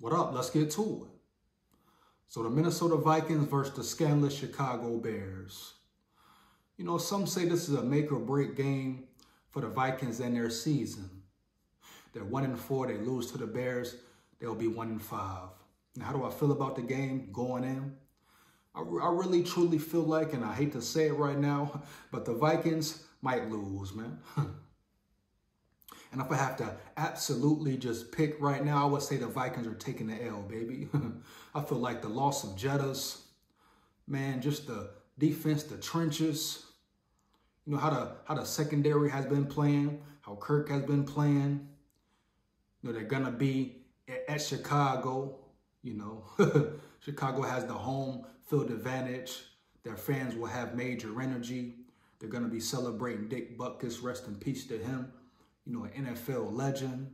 What up? Let's get to it. So the Minnesota Vikings versus the scandalous Chicago Bears. You know, some say this is a make or break game for the Vikings and their season. They're one and four. They lose to the Bears. They'll be one and five. Now, how do I feel about the game going in? I, I really truly feel like, and I hate to say it right now, but the Vikings might lose, man. and if I have to absolutely just pick right now, I would say the Vikings are taking the L, baby. I feel like the loss of Jettas, man, just the defense, the trenches, you know, how the how the secondary has been playing, how Kirk has been playing. You know, they're gonna be at, at Chicago, you know. Chicago has the home field advantage. Their fans will have major energy. They're going to be celebrating Dick Butkus. Rest in peace to him. You know, an NFL legend.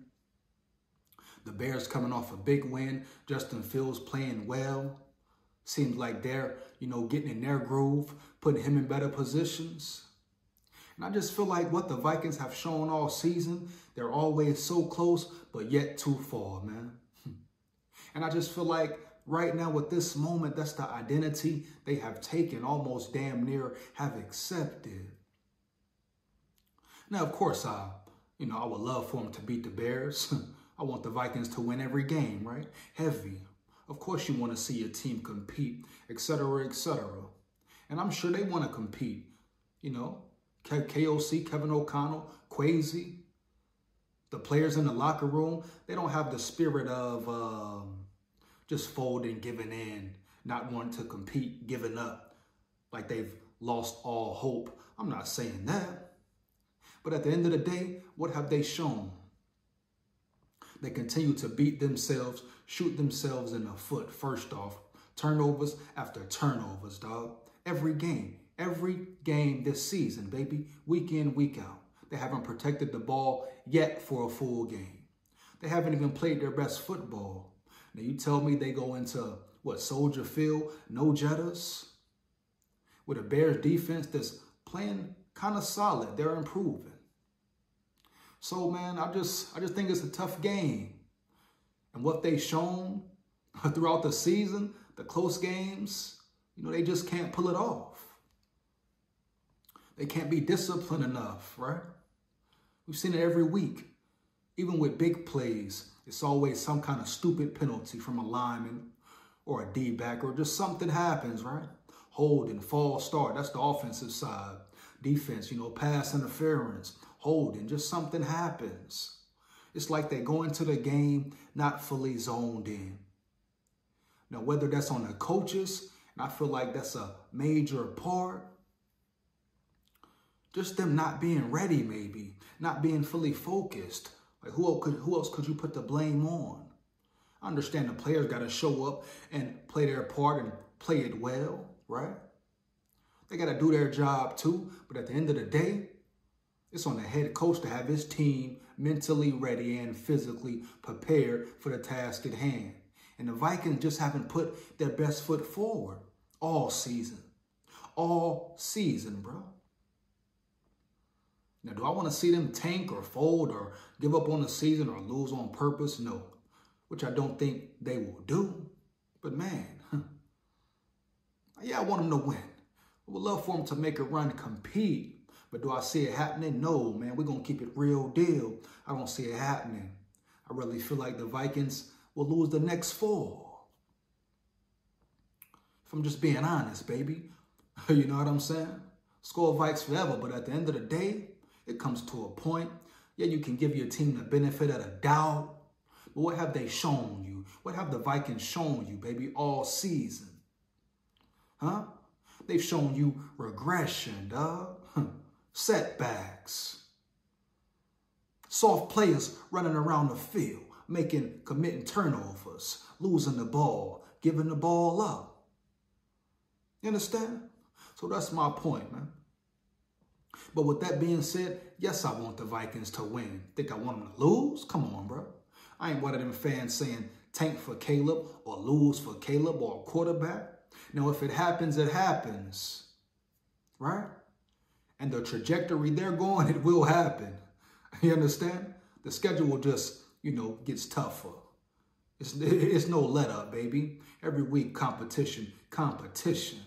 The Bears coming off a big win. Justin Fields playing well. Seems like they're, you know, getting in their groove, putting him in better positions. And I just feel like what the Vikings have shown all season, they're always so close, but yet too far, man. And I just feel like right now with this moment, that's the identity they have taken, almost damn near have accepted. Now, of course, I, you know, I would love for them to beat the Bears. I want the Vikings to win every game, right? Heavy. Of course, you want to see your team compete, etc., etc. And I'm sure they want to compete. You know, KOC, Kevin O'Connell, Kwesi, the players in the locker room, they don't have the spirit of um, just folding, giving in, not wanting to compete, giving up, like they've lost all hope. I'm not saying that. But at the end of the day, what have they shown? They continue to beat themselves, shoot themselves in the foot, first off. Turnovers after turnovers, dog. Every game, every game this season, baby, week in, week out. They haven't protected the ball yet for a full game. They haven't even played their best football. Now you tell me they go into what Soldier Field, no Jettas, with a Bears defense that's playing kind of solid. They're improving. So man, I just I just think it's a tough game. And what they've shown throughout the season, the close games, you know, they just can't pull it off. They can't be disciplined enough, right? We've seen it every week. Even with big plays, it's always some kind of stupid penalty from a lineman or a D-back or just something happens, right? Holding, false start, that's the offensive side. Defense, you know, pass interference, holding, just something happens. It's like they go into the game not fully zoned in. Now, whether that's on the coaches, and I feel like that's a major part, just them not being ready, maybe, not being fully focused, like who else could who else could you put the blame on? I understand the players got to show up and play their part and play it well, right? They got to do their job too. But at the end of the day, it's on the head coach to have his team mentally ready and physically prepared for the task at hand. And the Vikings just haven't put their best foot forward all season. All season, bro. Now, do I want to see them tank or fold or give up on the season or lose on purpose? No, which I don't think they will do. But man, yeah, I want them to win. Would love for them to make a run, compete. But do I see it happening? No, man. We're going to keep it real deal. I don't see it happening. I really feel like the Vikings will lose the next four. If I'm just being honest, baby. you know what I'm saying? Skol Vikes forever. But at the end of the day, it comes to a point. Yeah, you can give your team the benefit of the doubt. But what have they shown you? What have the Vikings shown you, baby, all season? Huh? They've shown you regression, dog. Setbacks. Soft players running around the field, making, committing turnovers, losing the ball, giving the ball up. You understand? So that's my point, man. But with that being said, yes, I want the Vikings to win. Think I want them to lose? Come on, bro. I ain't one of them fans saying tank for Caleb or lose for Caleb or a Now, if it happens, it happens, right? And the trajectory they're going, it will happen. You understand? The schedule just, you know, gets tougher. It's, it's no let up, baby. Every week, competition, competition.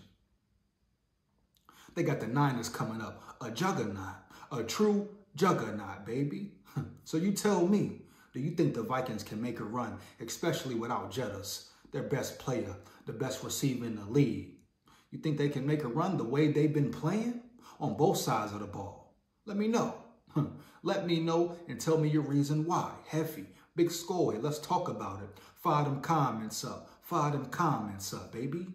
They got the Niners coming up, a juggernaut, a true juggernaut, baby. so you tell me, do you think the Vikings can make a run, especially without Jettas, their best player, the best receiver in the league? You think they can make a run the way they've been playing on both sides of the ball? Let me know. Let me know and tell me your reason why. Heavy, big Skol. Let's talk about it. Fire them comments up. Fire them comments up, baby.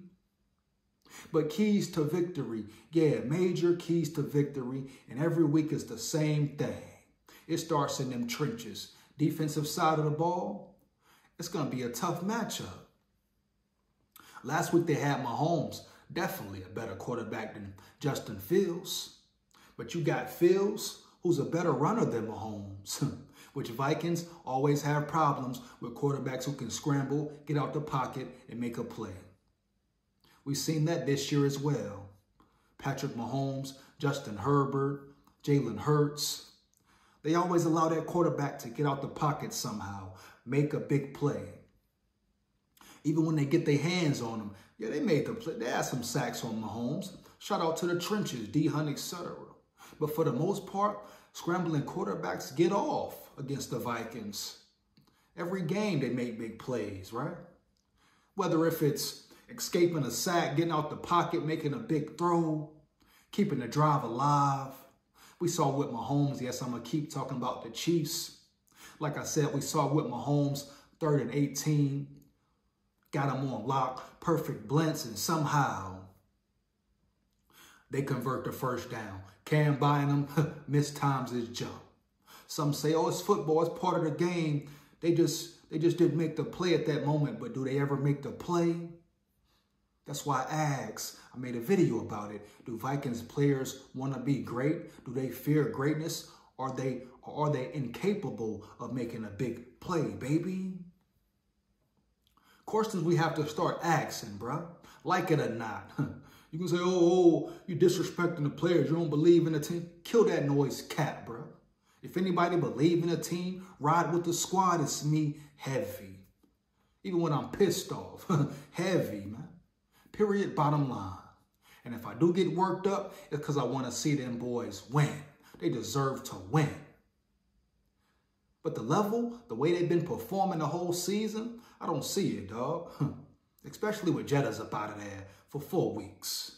But keys to victory, yeah, major keys to victory. And every week is the same thing. It starts in them trenches. Defensive side of the ball, it's going to be a tough matchup. Last week they had Mahomes, definitely a better quarterback than Justin Fields. But you got Fields, who's a better runner than Mahomes, which Vikings always have problems with quarterbacks who can scramble, get out the pocket, and make a play. We've seen that this year as well. Patrick Mahomes, Justin Herbert, Jalen Hurts. They always allow that quarterback to get out the pocket somehow, make a big play. Even when they get their hands on him, yeah, they made the play. They had some sacks on Mahomes. Shout out to the trenches, D Hunt, etc. But for the most part, scrambling quarterbacks get off against the Vikings. Every game they make big plays, right? Whether if it's escaping a sack, getting out the pocket, making a big throw, keeping the drive alive. We saw with Mahomes, yes, I'm going to keep talking about the Chiefs. Like I said, we saw with Mahomes, third and 18, got him on lock, perfect blitz, and somehow they convert the first down. Cam Bynum mistimes his jump. Some say, oh, it's football, it's part of the game. They just, they just didn't make the play at that moment, but do they ever make the play? That's why I asked, I made a video about it. Do Vikings players want to be great? Do they fear greatness? Are they, are they incapable of making a big play, baby? Questions we have to start asking, bro. Like it or not. You can say, oh, oh, you disrespecting the players. You don't believe in the team. Kill that noise cat, bro. If anybody believe in a team, ride with the squad, it's me heavy. Even when I'm pissed off, heavy, man. Period, bottom line. And if I do get worked up, it's because I want to see them boys win. They deserve to win. But the level, the way they've been performing the whole season, I don't see it, dog. Especially with Jettas up out of there for four weeks.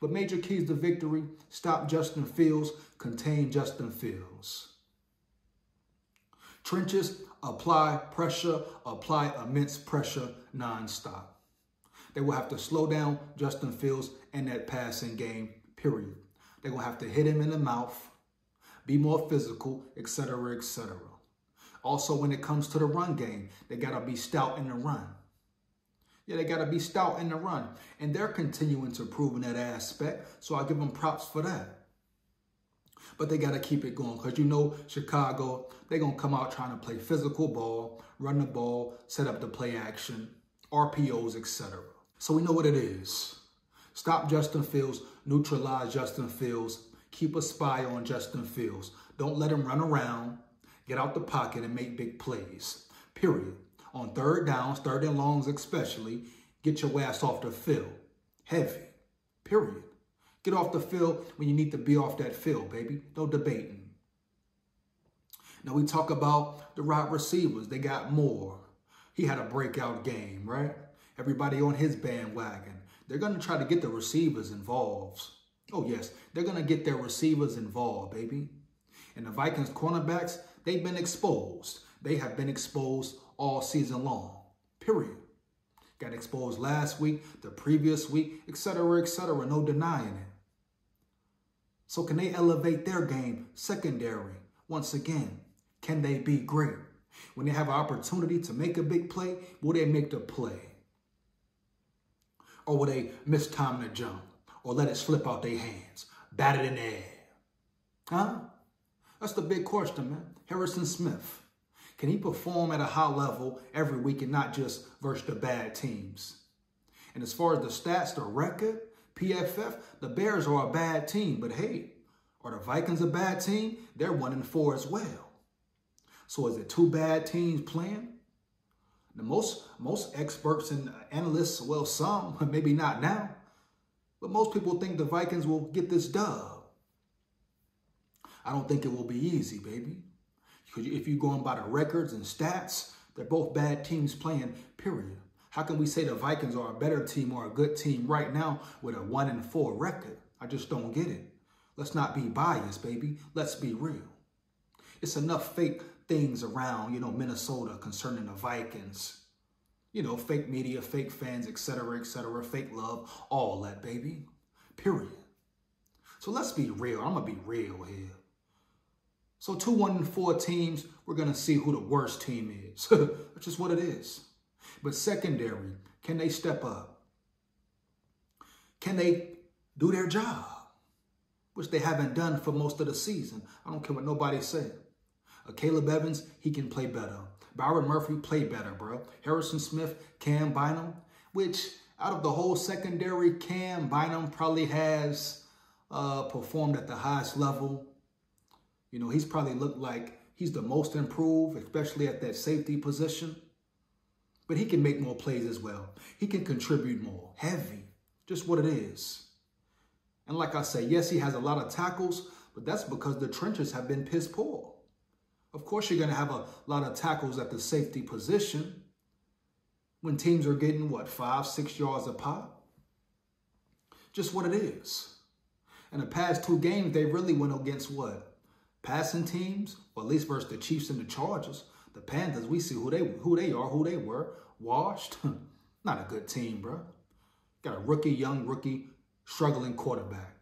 But major keys to victory, stop Justin Fields, contain Justin Fields. Trenches, apply pressure, apply immense pressure nonstop. They will have to slow down Justin Fields in that passing game, period. They're going to have to hit him in the mouth, be more physical, etc., etc. Also, when it comes to the run game, they got to be stout in the run. Yeah, they got to be stout in the run. And they're continuing to improve in that aspect. So I give them props for that. But they got to keep it going because you know Chicago, they're going to come out trying to play physical ball, run the ball, set up the play action, RPOs, etc. So we know what it is. Stop Justin Fields, neutralize Justin Fields, keep a spy on Justin Fields. Don't let him run around, get out the pocket and make big plays, period on third downs, third and longs especially, get your ass off the field. Heavy. Period. Get off the field when you need to be off that field, baby. No debating. Now we talk about the right receivers. They got Moore. He had a breakout game, right? Everybody on his bandwagon. They're going to try to get the receivers involved. Oh, yes. They're going to get their receivers involved, baby. And the Vikings cornerbacks, they've been exposed. They have been exposed all season long, period. Got exposed last week, the previous week, etc., etc. No denying it. So can they elevate their game secondary? Once again, can they be great? When they have an opportunity to make a big play, will they make the play? Or will they miss time to jump? Or let it slip out their hands? Bat it in the air? Huh? That's the big question, man. Harrison Smith. Can he perform at a high level every week and not just versus the bad teams? And as far as the stats, the record, PFF, the Bears are a bad team. But hey, are the Vikings a bad team? They're one and four as well. So is it two bad teams playing? The most, most experts and analysts, well, some, maybe not now, but most people think the Vikings will get this dub. I don't think it will be easy, baby. Because if you're going by the records and stats, they're both bad teams playing, period. How can we say the Vikings are a better team or a good team right now with a one and four record? I just don't get it. Let's not be biased, baby. Let's be real. It's enough fake things around, you know, Minnesota concerning the Vikings. You know, fake media, fake fans, etc., etc., fake love, all that, baby. Period. So let's be real. I'm going to be real here. So two, one, and four teams, we're going to see who the worst team is. That's just what it is. But secondary, can they step up? Can they do their job? Which they haven't done for most of the season. I don't care what nobody said. Uh, Caleb Evans, he can play better. Byron Murphy, play better, bro. Harrison Smith, Cam Bynum, which out of the whole secondary, Cam Bynum probably has uh, performed at the highest level. You know, he's probably looked like he's the most improved, especially at that safety position. But he can make more plays as well. He can contribute more. Heavy. Just what it is. And like I say, yes, he has a lot of tackles, but that's because the trenches have been piss poor. Of course, you're going to have a lot of tackles at the safety position when teams are getting, what, five, six yards a pop? Just what it is. In the past two games, they really went against what? Passing teams, or at least versus the Chiefs and the Chargers. The Panthers, we see who they who they are, who they were. Washed. Not a good team, bro. Got a rookie, young rookie, struggling quarterback.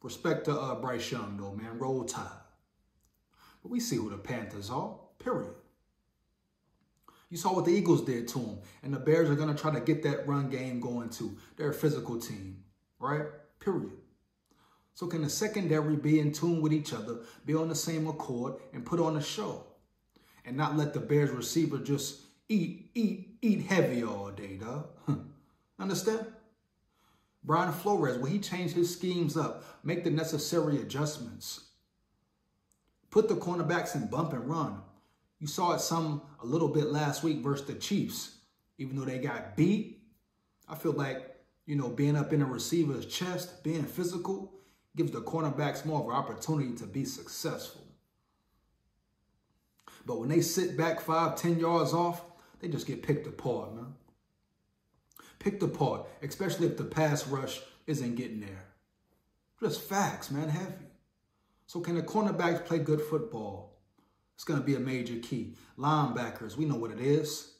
Respect to uh, Bryce Young, though, man. Roll Tide. But we see who the Panthers are, period. You saw what the Eagles did to them. And the Bears are going to try to get that run game going too. They're a physical team, right? Period. So can the secondary be in tune with each other, be on the same accord, and put on a show? And not let the Bears receiver just eat, eat, eat heavy all day, dog. Understand? Brian Flores, when he change his schemes up, make the necessary adjustments. Put the cornerbacks in bump and run. You saw it some a little bit last week versus the Chiefs. Even though they got beat, I feel like, you know, being up in a receiver's chest, being physical, gives the cornerbacks more of an opportunity to be successful. But when they sit back five, ten yards off, they just get picked apart, man. Picked apart, especially if the pass rush isn't getting there. Just facts, man, heavy. So can the cornerbacks play good football? It's going to be a major key. Linebackers, we know what it is.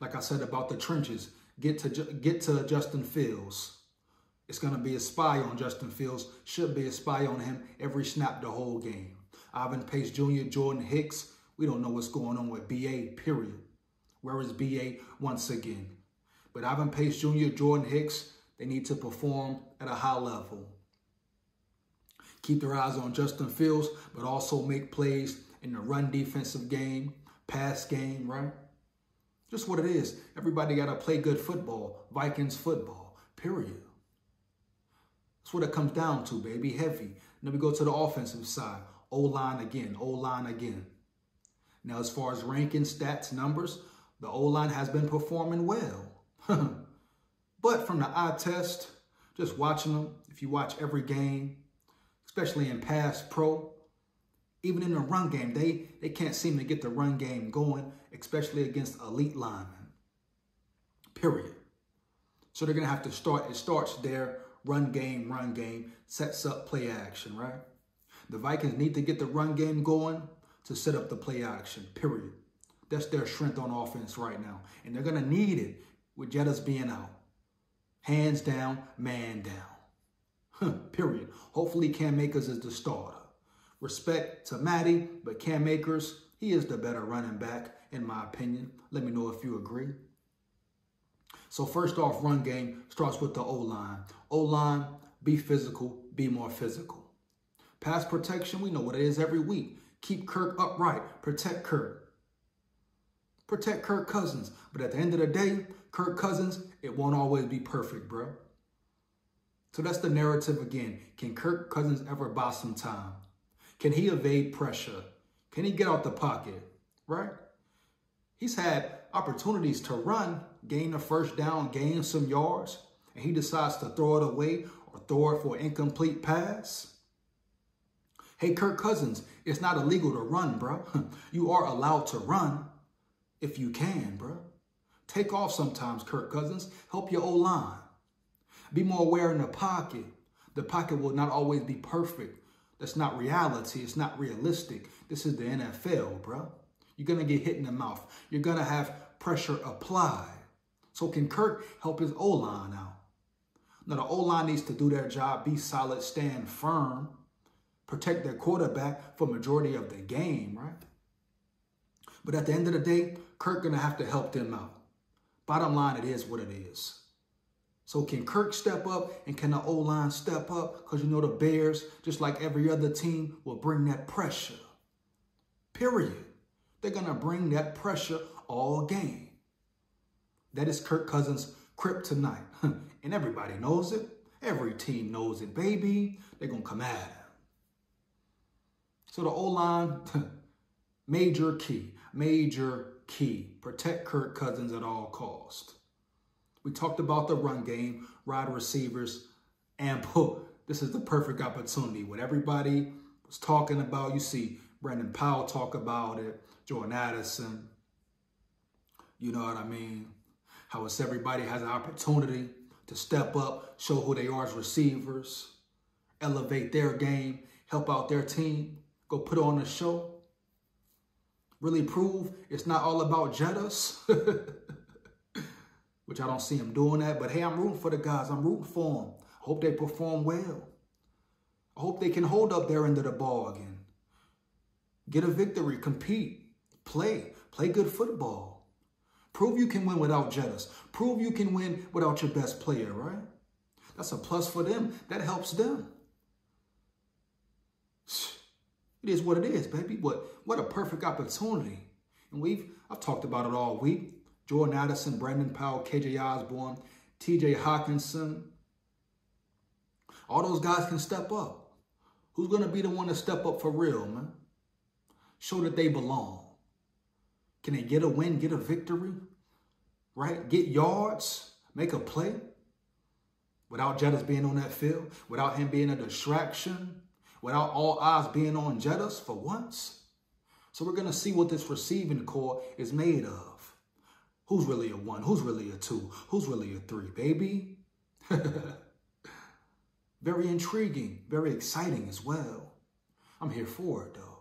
Like I said about the trenches, get to get to Justin Fields. It's going to be a spy on Justin Fields. Should be a spy on him every snap the whole game. Ivan Pace Jr., Jordan Hicks. We don't know what's going on with BA, period. Where is BA once again? But Ivan Pace Jr., Jordan Hicks, they need to perform at a high level. Keep their eyes on Justin Fields, but also make plays in the run defensive game, pass game, right? Just what it is. Everybody got to play good football, Vikings football, period. That's what it comes down to, baby, heavy. Then we go to the offensive side. O-line again, O-line again. Now, as far as ranking stats, numbers, the O-line has been performing well. but from the eye test, just watching them, if you watch every game, especially in pass pro. Even in the run game, they, they can't seem to get the run game going, especially against elite linemen. Period. So they're going to have to start, it starts there, run game, run game, sets up play action, right? The Vikings need to get the run game going to set up the play action, period. That's their strength on offense right now. And they're going to need it with Jettas being out. Hands down, man down. Period. Hopefully Cam Akers is the starter. Respect to Matty, but Cam Akers, he is the better running back, in my opinion. Let me know if you agree. So first off, run game starts with the O-line. O-line, be physical, be more physical. Pass protection, we know what it is every week. Keep Kirk upright. Protect Kirk. Protect Kirk Cousins. But at the end of the day, Kirk Cousins, it won't always be perfect, bro. So that's the narrative again. Can Kirk Cousins ever buy some time? Can he evade pressure? Can he get out the pocket? Right? He's had opportunities to run, gain a first down, gain some yards, and he decides to throw it away or throw it for an incomplete pass. Hey, Kirk Cousins, it's not illegal to run, bro. You are allowed to run if you can, bro. Take off sometimes, Kirk Cousins. Help your O-line. Be more aware in the pocket. The pocket will not always be perfect. That's not reality. It's not realistic. This is the NFL, bro. You're going to get hit in the mouth. You're going to have pressure applied. So can Kirk help his O-line out? Now, the O-line needs to do their job, be solid, stand firm, protect their quarterback for majority of the game, right? But at the end of the day, Kirk going to have to help them out. Bottom line, it is what it is. So can Kirk step up and can the O-line step up? Because you know the Bears, just like every other team, will bring that pressure. Period. They're going to bring that pressure all game. That is Kirk Cousins' kryptonite. and everybody knows it. Every team knows it, baby. They're going to come at him. So the O-line, major key, major key. Protect Kirk Cousins at all cost. We talked about the run game, wide receivers, and this is the perfect opportunity. What everybody was talking about, you see Brandon Powell talk about it, Jordan Addison. You know what I mean? How it's everybody has an opportunity to step up, show who they are as receivers, elevate their game, help out their team go put on a show, really prove it's not all about Jettas, which I don't see him doing that. But hey, I'm rooting for the guys. I'm rooting for them. I hope they perform well. I hope they can hold up their end of the ball again. Get a victory, compete, play, play good football. Prove you can win without Jettas. Prove you can win without your best player, right? That's a plus for them. That helps them. It is what it is, baby. What what a perfect opportunity. And we've I've talked about it all week. Jordan Addison, Brandon Powell, KJ Osborn, TJ Hockenson. All those guys can step up. Who's going to be the one to step up for real, man? Show that they belong. Can they get a win, get a victory? Right? Get yards, make a play without Jettas being on that field, without him being a distraction without all eyes being on Jettas for once. So we're going to see what this receiving corps is made of. Who's really a one? Who's really a two? Who's really a three, baby? very intriguing, very exciting as well. I'm here for it, though.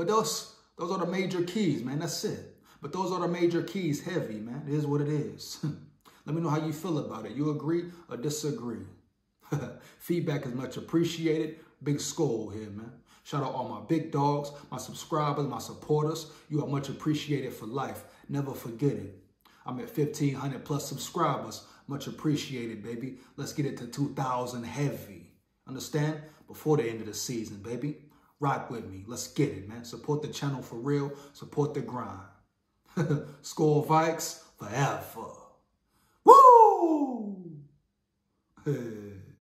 But those, those are the major keys, man. That's it. But those are the major keys heavy, man. It is what it is. Let me know how you feel about it. You agree or disagree? Feedback is much appreciated. Big Skol here, man. Shout out all my big dogs, my subscribers, my supporters. You are much appreciated for life. Never forget it. I'm at 1,500 plus subscribers. Much appreciated, baby. Let's get it to 2,000 heavy. Understand? Before the end of the season, baby. Rock with me. Let's get it, man. Support the channel for real. Support the grind. Skol Vikes forever. Woo!